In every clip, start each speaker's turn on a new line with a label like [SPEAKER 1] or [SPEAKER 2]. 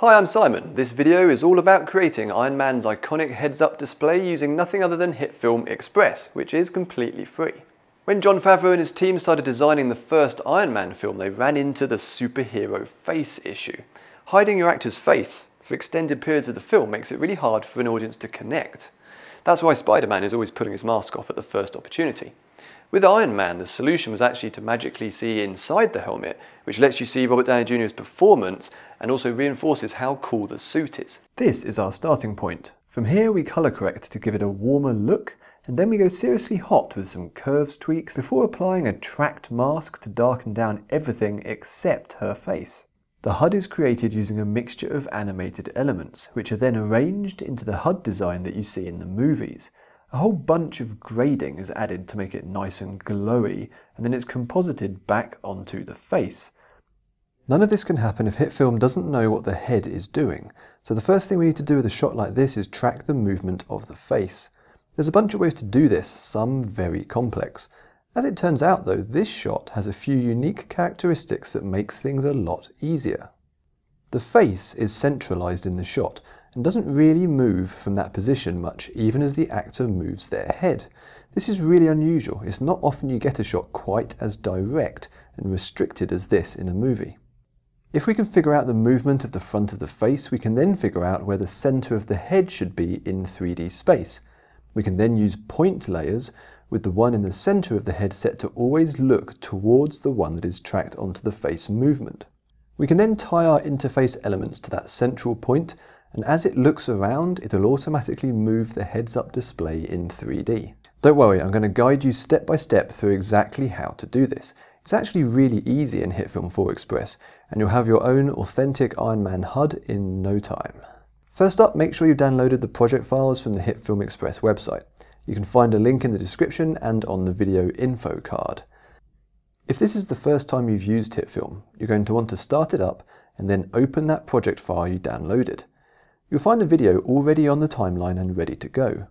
[SPEAKER 1] Hi, I'm Simon. This video is all about creating Iron Man's iconic heads-up display using nothing other than HitFilm Express, which is completely free. When Jon Favreau and his team started designing the first Iron Man film, they ran into the superhero face issue. Hiding your actor's face for extended periods of the film makes it really hard for an audience to connect. That's why Spider-Man is always putting his mask off at the first opportunity. With Iron Man, the solution was actually to magically see inside the helmet, which lets you see Robert Downey Jr.'s performance and also reinforces how cool the suit is. This is our starting point. From here we colour correct to give it a warmer look, and then we go seriously hot with some curves tweaks before applying a tracked mask to darken down everything except her face. The HUD is created using a mixture of animated elements, which are then arranged into the HUD design that you see in the movies. A whole bunch of grading is added to make it nice and glowy, and then it's composited back onto the face. None of this can happen if HitFilm doesn't know what the head is doing, so the first thing we need to do with a shot like this is track the movement of the face. There's a bunch of ways to do this, some very complex. As it turns out though, this shot has a few unique characteristics that makes things a lot easier. The face is centralized in the shot, and doesn't really move from that position much even as the actor moves their head. This is really unusual. It's not often you get a shot quite as direct and restricted as this in a movie. If we can figure out the movement of the front of the face, we can then figure out where the center of the head should be in 3D space. We can then use point layers with the one in the center of the head set to always look towards the one that is tracked onto the face movement. We can then tie our interface elements to that central point and as it looks around, it'll automatically move the heads-up display in 3D. Don't worry, I'm going to guide you step by step through exactly how to do this. It's actually really easy in HitFilm 4 Express, and you'll have your own authentic Iron Man HUD in no time. First up, make sure you've downloaded the project files from the HitFilm Express website. You can find a link in the description and on the video info card. If this is the first time you've used HitFilm, you're going to want to start it up and then open that project file you downloaded. You'll find the video already on the timeline and ready to go.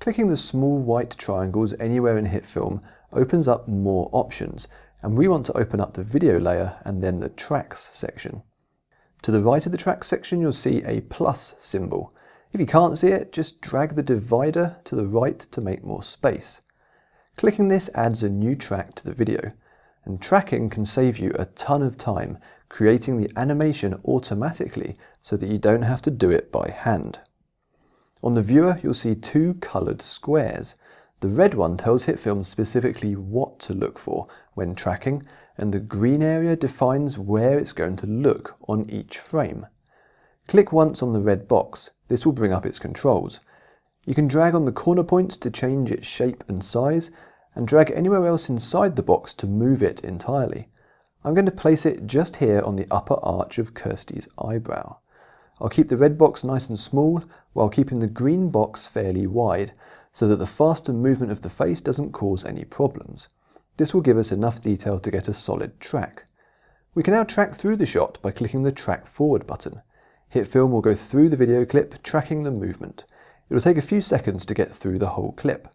[SPEAKER 1] Clicking the small white triangles anywhere in HitFilm opens up more options, and we want to open up the video layer and then the tracks section. To the right of the tracks section you'll see a plus symbol. If you can't see it, just drag the divider to the right to make more space. Clicking this adds a new track to the video, and tracking can save you a ton of time creating the animation automatically so that you don't have to do it by hand. On the viewer, you'll see two coloured squares. The red one tells HitFilm specifically what to look for when tracking, and the green area defines where it's going to look on each frame. Click once on the red box. This will bring up its controls. You can drag on the corner points to change its shape and size, and drag anywhere else inside the box to move it entirely. I'm going to place it just here on the upper arch of Kirstie's eyebrow. I'll keep the red box nice and small while keeping the green box fairly wide so that the faster movement of the face doesn't cause any problems. This will give us enough detail to get a solid track. We can now track through the shot by clicking the track forward button. HitFilm will go through the video clip tracking the movement. It will take a few seconds to get through the whole clip.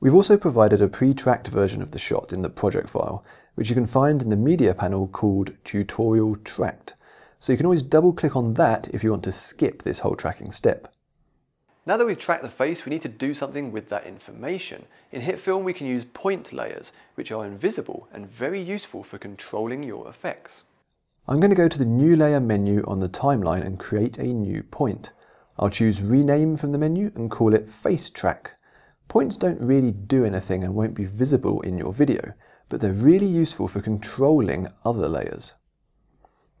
[SPEAKER 1] We've also provided a pre-tracked version of the shot in the project file, which you can find in the media panel called Tutorial Tracked. So you can always double click on that if you want to skip this whole tracking step. Now that we've tracked the face, we need to do something with that information. In HitFilm, we can use point layers, which are invisible and very useful for controlling your effects. I'm going to go to the New Layer menu on the timeline and create a new point. I'll choose Rename from the menu and call it Face Track. Points don't really do anything and won't be visible in your video, but they're really useful for controlling other layers.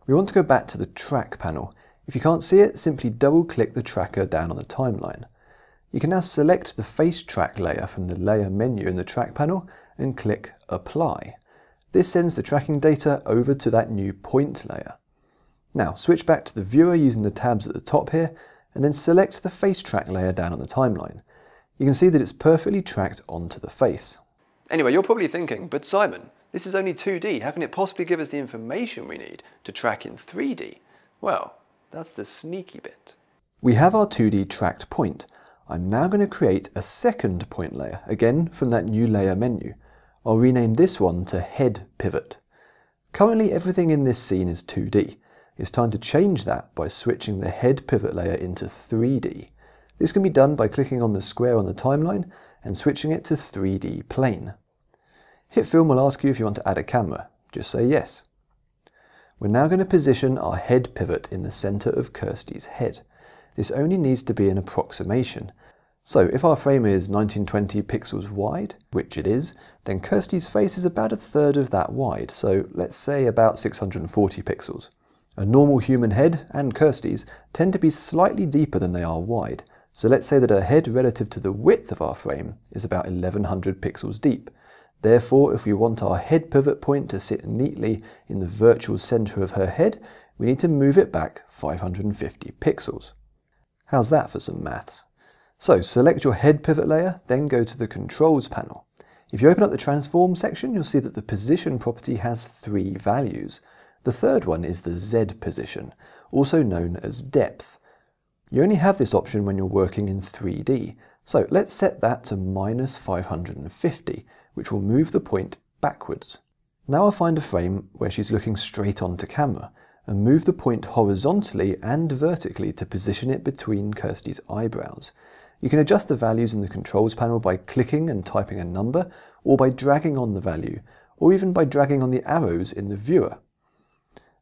[SPEAKER 1] We want to go back to the track panel. If you can't see it, simply double click the tracker down on the timeline. You can now select the face track layer from the layer menu in the track panel and click apply. This sends the tracking data over to that new point layer. Now switch back to the viewer using the tabs at the top here and then select the face track layer down on the timeline. You can see that it's perfectly tracked onto the face. Anyway, you're probably thinking, but Simon, this is only 2D. How can it possibly give us the information we need to track in 3D? Well, that's the sneaky bit. We have our 2D tracked point. I'm now going to create a second point layer, again from that new layer menu. I'll rename this one to head pivot. Currently everything in this scene is 2D, it's time to change that by switching the head pivot layer into 3D. This can be done by clicking on the square on the timeline and switching it to 3D plane. HitFilm will ask you if you want to add a camera. Just say yes. We're now going to position our head pivot in the center of Kirstie's head. This only needs to be an approximation. So if our frame is 1920 pixels wide, which it is, then Kirstie's face is about a third of that wide, so let's say about 640 pixels. A normal human head and Kirstie's tend to be slightly deeper than they are wide, so let's say that her head relative to the width of our frame is about 1100 pixels deep. Therefore, if we want our head pivot point to sit neatly in the virtual center of her head, we need to move it back 550 pixels. How's that for some maths? So select your head pivot layer, then go to the controls panel. If you open up the transform section, you'll see that the position property has three values. The third one is the Z position, also known as depth. You only have this option when you're working in 3D, so let's set that to minus 550, which will move the point backwards. Now I'll find a frame where she's looking straight onto camera, and move the point horizontally and vertically to position it between Kirstie's eyebrows. You can adjust the values in the controls panel by clicking and typing a number, or by dragging on the value, or even by dragging on the arrows in the viewer.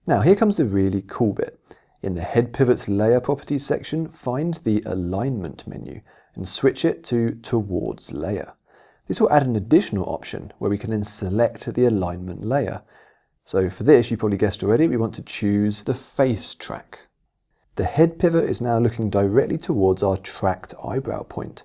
[SPEAKER 1] Now here comes the really cool bit. In the Head Pivots Layer Properties section, find the Alignment menu and switch it to Towards Layer. This will add an additional option where we can then select the alignment layer. So for this, you probably guessed already, we want to choose the face track. The head pivot is now looking directly towards our tracked eyebrow point.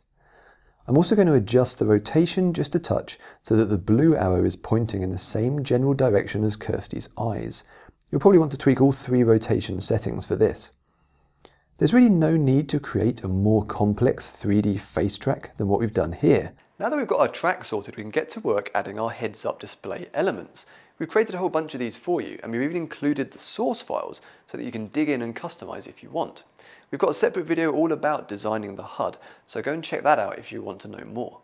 [SPEAKER 1] I'm also going to adjust the rotation just a touch so that the blue arrow is pointing in the same general direction as Kirstie's eyes, You'll probably want to tweak all three rotation settings for this. There's really no need to create a more complex 3D face track than what we've done here. Now that we've got our track sorted, we can get to work adding our heads-up display elements. We've created a whole bunch of these for you, and we've even included the source files so that you can dig in and customize if you want. We've got a separate video all about designing the HUD, so go and check that out if you want to know more.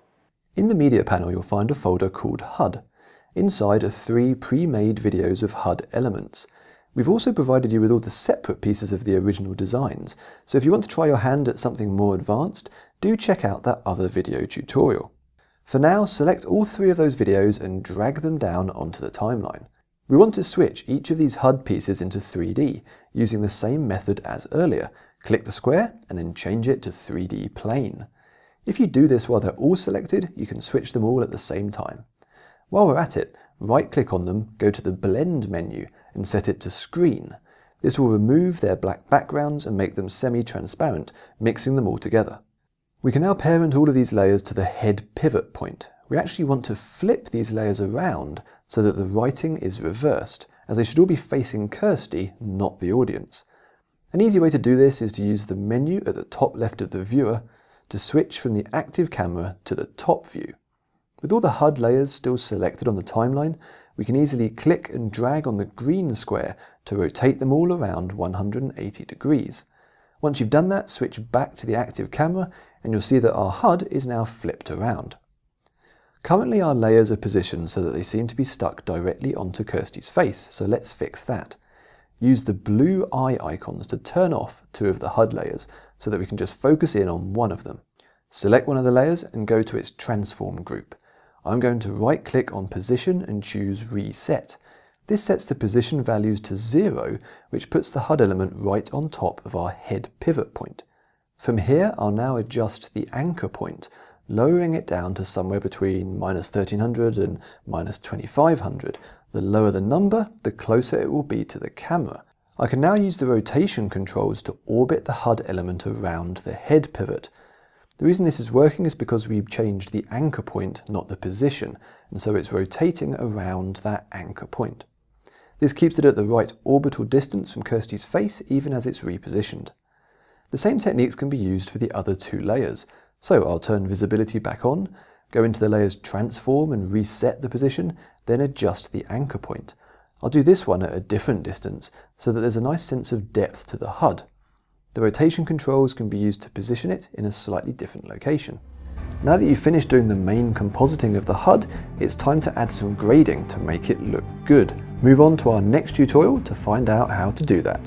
[SPEAKER 1] In the media panel, you'll find a folder called HUD. Inside are three pre-made videos of HUD elements. We've also provided you with all the separate pieces of the original designs, so if you want to try your hand at something more advanced, do check out that other video tutorial. For now, select all three of those videos and drag them down onto the timeline. We want to switch each of these HUD pieces into 3D, using the same method as earlier. Click the square and then change it to 3D plane. If you do this while they're all selected, you can switch them all at the same time. While we're at it, right click on them, go to the blend menu and set it to screen. This will remove their black backgrounds and make them semi-transparent, mixing them all together. We can now parent all of these layers to the head pivot point. We actually want to flip these layers around so that the writing is reversed, as they should all be facing Kirstie, not the audience. An easy way to do this is to use the menu at the top left of the viewer to switch from the active camera to the top view. With all the HUD layers still selected on the timeline, we can easily click and drag on the green square to rotate them all around 180 degrees. Once you've done that, switch back to the active camera and you'll see that our HUD is now flipped around. Currently our layers are positioned so that they seem to be stuck directly onto Kirstie's face, so let's fix that. Use the blue eye icons to turn off two of the HUD layers so that we can just focus in on one of them. Select one of the layers and go to its transform group. I'm going to right click on position and choose reset. This sets the position values to zero, which puts the HUD element right on top of our head pivot point. From here, I'll now adjust the anchor point, lowering it down to somewhere between minus 1300 and minus 2500. The lower the number, the closer it will be to the camera. I can now use the rotation controls to orbit the HUD element around the head pivot. The reason this is working is because we've changed the anchor point, not the position, and so it's rotating around that anchor point. This keeps it at the right orbital distance from Kirstie's face even as it's repositioned. The same techniques can be used for the other two layers, so I'll turn visibility back on, go into the layer's transform and reset the position, then adjust the anchor point. I'll do this one at a different distance so that there's a nice sense of depth to the HUD. The rotation controls can be used to position it in a slightly different location. Now that you've finished doing the main compositing of the HUD, it's time to add some grading to make it look good. Move on to our next tutorial to find out how to do that.